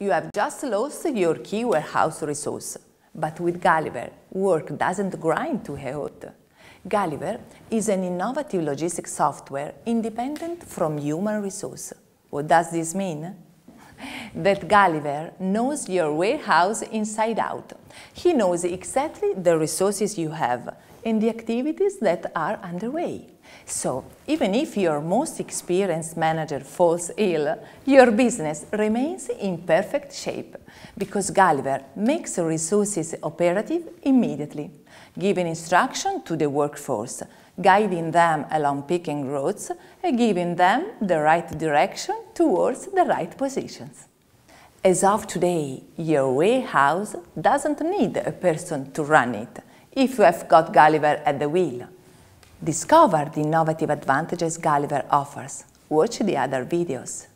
you have just lost your key warehouse resource. But with Gulliver, work doesn't grind to a halt. Gulliver is an innovative logistics software independent from human resource. What does this mean? That Gulliver knows your warehouse inside out. He knows exactly the resources you have and the activities that are underway. So, even if your most experienced manager falls ill, your business remains in perfect shape because Gulliver makes resources operative immediately, giving instruction to the workforce, guiding them along picking routes and giving them the right direction towards the right positions. As of today, your warehouse doesn't need a person to run it if you have got Gulliver at the wheel. Discover the innovative advantages Gulliver offers. Watch the other videos.